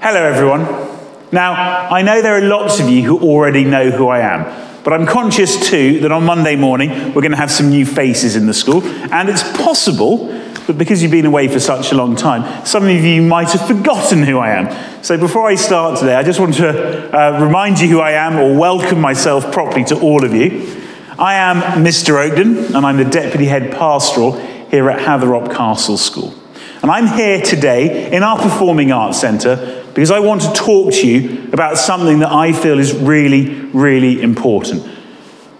Hello, everyone. Now, I know there are lots of you who already know who I am, but I'm conscious too that on Monday morning we're going to have some new faces in the school, and it's possible that because you've been away for such a long time, some of you might have forgotten who I am. So before I start today, I just want to uh, remind you who I am or welcome myself properly to all of you. I am Mr. Oakden, and I'm the Deputy Head Pastoral here at Hatherop Castle School. And I'm here today in our Performing Arts Centre because I want to talk to you about something that I feel is really, really important.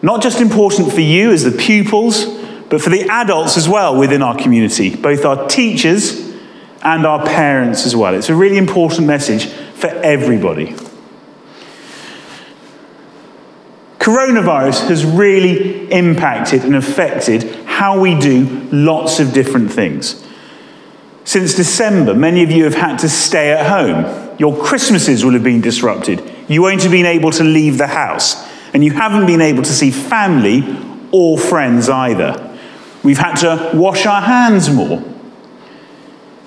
Not just important for you as the pupils, but for the adults as well within our community, both our teachers and our parents as well. It's a really important message for everybody. Coronavirus has really impacted and affected how we do lots of different things. Since December, many of you have had to stay at home. Your Christmases will have been disrupted. You won't have been able to leave the house. And you haven't been able to see family or friends either. We've had to wash our hands more.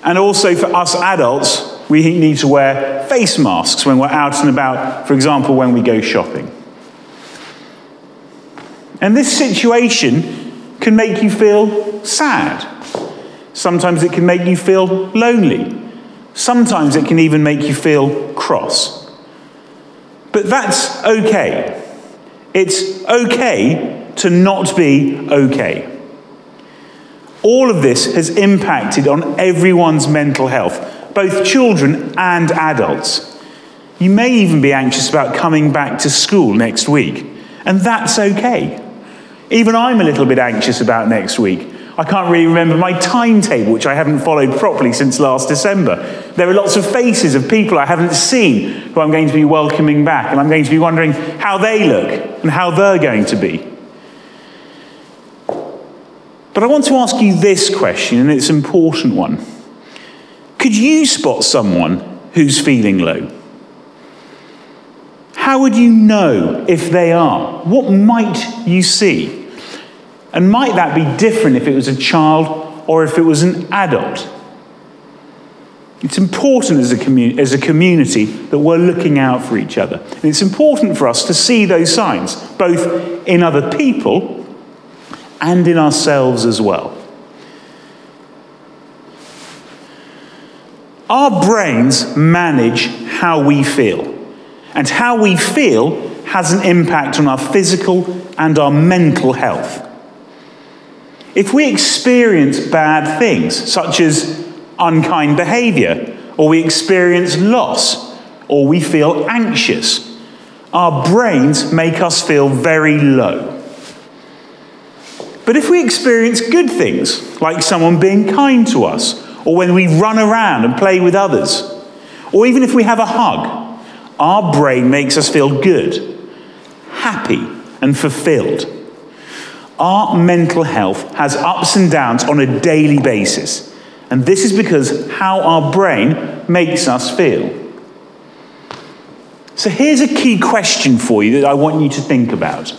And also for us adults, we need to wear face masks when we're out and about, for example, when we go shopping. And this situation can make you feel sad. Sometimes it can make you feel lonely. Sometimes it can even make you feel cross. But that's okay. It's okay to not be okay. All of this has impacted on everyone's mental health, both children and adults. You may even be anxious about coming back to school next week, and that's okay. Even I'm a little bit anxious about next week. I can't really remember my timetable, which I haven't followed properly since last December. There are lots of faces of people I haven't seen who I'm going to be welcoming back, and I'm going to be wondering how they look and how they're going to be. But I want to ask you this question, and it's an important one. Could you spot someone who's feeling low? How would you know if they are? What might you see? And might that be different if it was a child or if it was an adult? It's important as a, commu- as a community that we're looking out for each other. And it's important for us to see those signs, both in other people and in ourselves as well. Our brains manage how we feel, and how we feel has an impact on our physical and our mental health. If we experience bad things, such as unkind behavior, or we experience loss, or we feel anxious, our brains make us feel very low. But if we experience good things, like someone being kind to us, or when we run around and play with others, or even if we have a hug, our brain makes us feel good, happy, and fulfilled. Our mental health has ups and downs on a daily basis. And this is because how our brain makes us feel. So here's a key question for you that I want you to think about.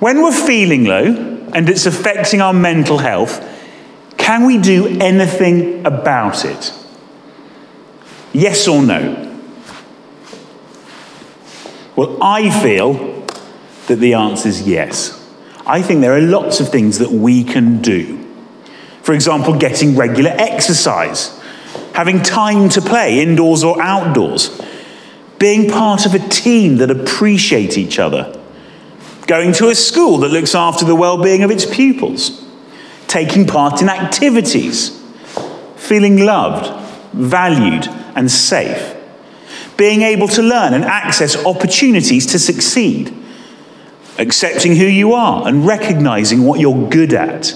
When we're feeling low and it's affecting our mental health, can we do anything about it? Yes or no? Well, I feel that the answer is yes. I think there are lots of things that we can do. For example, getting regular exercise, having time to play indoors or outdoors, being part of a team that appreciate each other, going to a school that looks after the well-being of its pupils, taking part in activities, feeling loved, valued, and safe, being able to learn and access opportunities to succeed accepting who you are and recognizing what you're good at,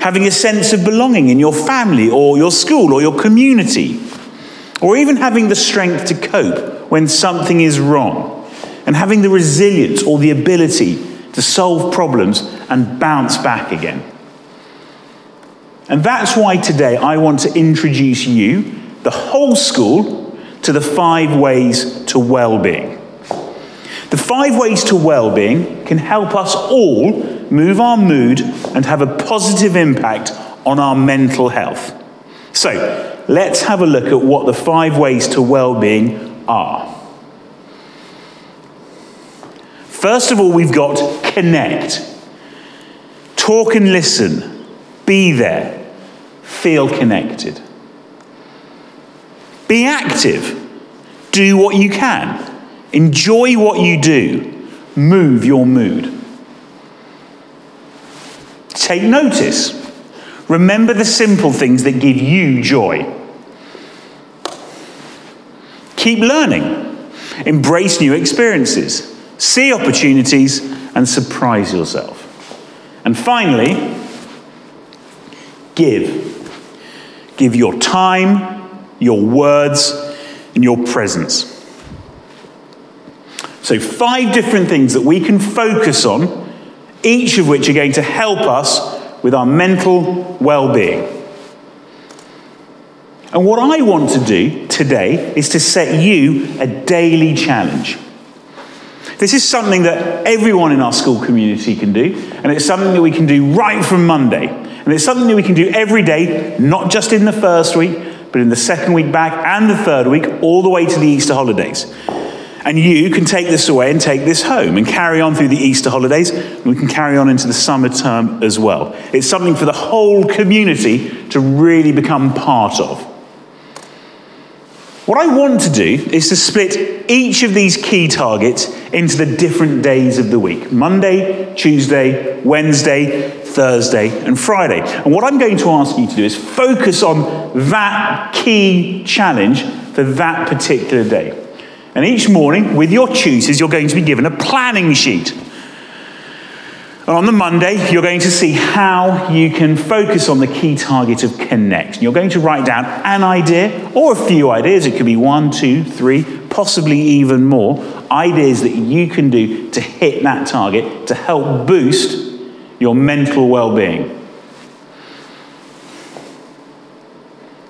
having a sense of belonging in your family or your school or your community, or even having the strength to cope when something is wrong, and having the resilience or the ability to solve problems and bounce back again. And that's why today I want to introduce you, the whole school, to the five ways to well being. The five ways to well-being can help us all move our mood and have a positive impact on our mental health. So, let's have a look at what the five ways to well being are. First of all, we've got connect. Talk and listen. Be there. Feel connected. Be active. Do what you can. Enjoy what you do. Move your mood. Take notice. Remember the simple things that give you joy. Keep learning. Embrace new experiences. See opportunities and surprise yourself. And finally, give. Give your time, your words, and your presence. So, five different things that we can focus on, each of which are going to help us with our mental well being. And what I want to do today is to set you a daily challenge. This is something that everyone in our school community can do, and it's something that we can do right from Monday. And it's something that we can do every day, not just in the first week, but in the second week back and the third week, all the way to the Easter holidays. And you can take this away and take this home and carry on through the Easter holidays. And we can carry on into the summer term as well. It's something for the whole community to really become part of. What I want to do is to split each of these key targets into the different days of the week Monday, Tuesday, Wednesday, Thursday, and Friday. And what I'm going to ask you to do is focus on that key challenge for that particular day. And each morning, with your tutors, you're going to be given a planning sheet. And on the Monday, you're going to see how you can focus on the key target of connect. You're going to write down an idea or a few ideas. It could be one, two, three, possibly even more ideas that you can do to hit that target to help boost your mental well being.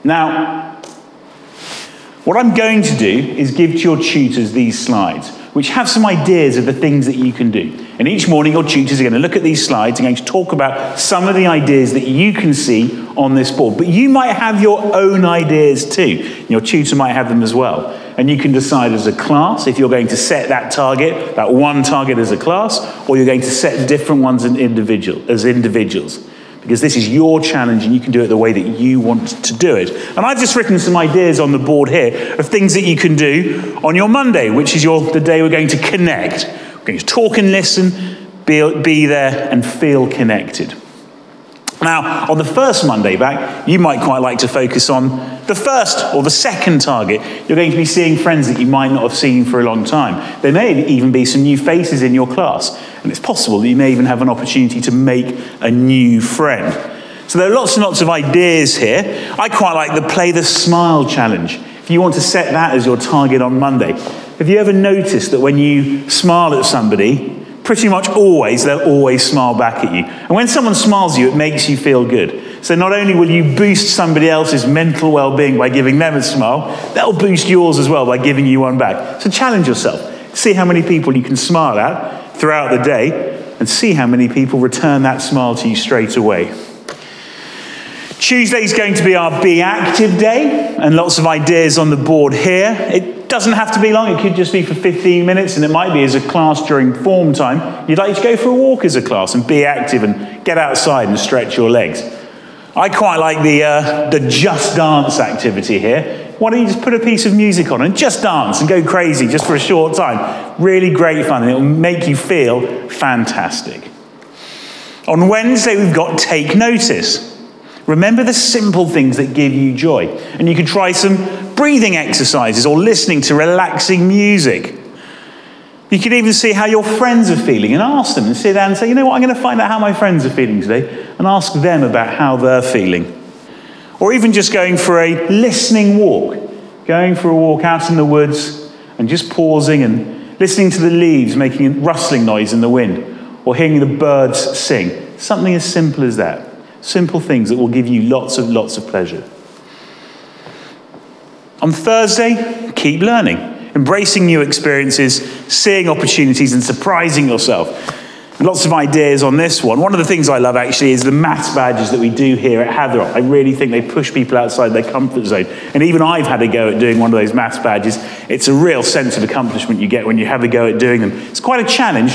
Now, what I'm going to do is give to your tutors these slides, which have some ideas of the things that you can do. And each morning, your tutors are going to look at these slides and going to talk about some of the ideas that you can see on this board. But you might have your own ideas too. Your tutor might have them as well. And you can decide as a class if you're going to set that target, that one target as a class, or you're going to set different ones as, individual, as individuals because this is your challenge and you can do it the way that you want to do it. And I've just written some ideas on the board here of things that you can do on your Monday, which is your, the day we're going to connect. We're going to talk and listen, be, be there, and feel connected. Now, on the first Monday back, you might quite like to focus on the first or the second target. You're going to be seeing friends that you might not have seen for a long time. There may even be some new faces in your class, and it's possible that you may even have an opportunity to make a new friend. So there are lots and lots of ideas here. I quite like the Play the Smile challenge. If you want to set that as your target on Monday, have you ever noticed that when you smile at somebody, pretty much always, they'll always smile back at you. And when someone smiles at you, it makes you feel good. So not only will you boost somebody else's mental well being by giving them a smile, that'll boost yours as well by giving you one back. So challenge yourself. See how many people you can smile at throughout the day, and see how many people return that smile to you straight away. Tuesday is going to be our Be Active Day, and lots of ideas on the board here. It doesn't have to be long, it could just be for 15 minutes, and it might be as a class during form time. You'd like to go for a walk as a class and be active and get outside and stretch your legs. I quite like the, uh, the just dance activity here. Why don't you just put a piece of music on and just dance and go crazy just for a short time? Really great fun, and it'll make you feel fantastic. On Wednesday, we've got Take Notice. Remember the simple things that give you joy. And you can try some breathing exercises or listening to relaxing music. You can even see how your friends are feeling and ask them and sit down and say, you know what, I'm going to find out how my friends are feeling today and ask them about how they're feeling. Or even just going for a listening walk, going for a walk out in the woods and just pausing and listening to the leaves making a rustling noise in the wind or hearing the birds sing. Something as simple as that. Simple things that will give you lots of lots of pleasure. On Thursday, keep learning, embracing new experiences, seeing opportunities, and surprising yourself. Lots of ideas on this one. One of the things I love actually is the maths badges that we do here at Hatherop. I really think they push people outside their comfort zone. And even I've had a go at doing one of those maths badges. It's a real sense of accomplishment you get when you have a go at doing them. It's quite a challenge,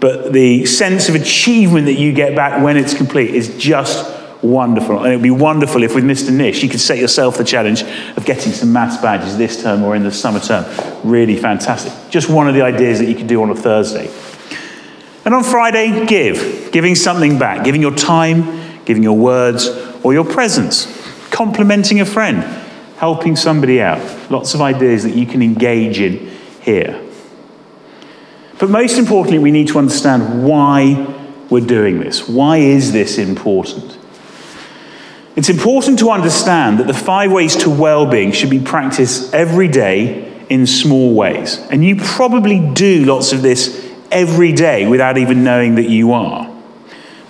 but the sense of achievement that you get back when it's complete is just wonderful. And it would be wonderful if with Mr. Nish you could set yourself the challenge of getting some maths badges this term or in the summer term. Really fantastic. Just one of the ideas that you could do on a Thursday. And on Friday, give. Giving something back. Giving your time, giving your words, or your presence. Complimenting a friend. Helping somebody out. Lots of ideas that you can engage in here. But most importantly, we need to understand why we're doing this. Why is this important? It's important to understand that the five ways to well being should be practiced every day in small ways. And you probably do lots of this every day without even knowing that you are.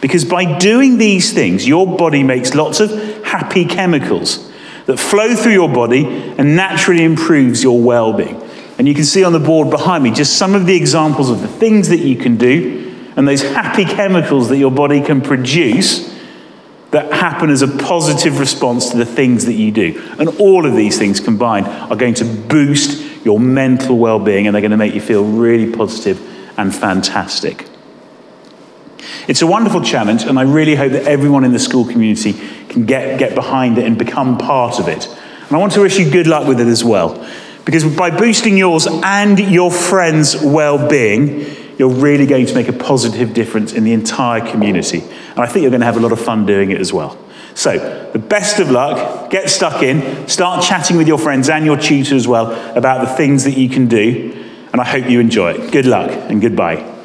Because by doing these things, your body makes lots of happy chemicals that flow through your body and naturally improves your well being. And you can see on the board behind me just some of the examples of the things that you can do and those happy chemicals that your body can produce that happen as a positive response to the things that you do. And all of these things combined are going to boost your mental well being and they're going to make you feel really positive and fantastic. It's a wonderful challenge, and I really hope that everyone in the school community can get, get behind it and become part of it. And I want to wish you good luck with it as well, because by boosting yours and your friends' well being, you're really going to make a positive difference in the entire community. And I think you're going to have a lot of fun doing it as well. So, the best of luck, get stuck in, start chatting with your friends and your tutor as well about the things that you can do and I hope you enjoy it. Good luck and goodbye.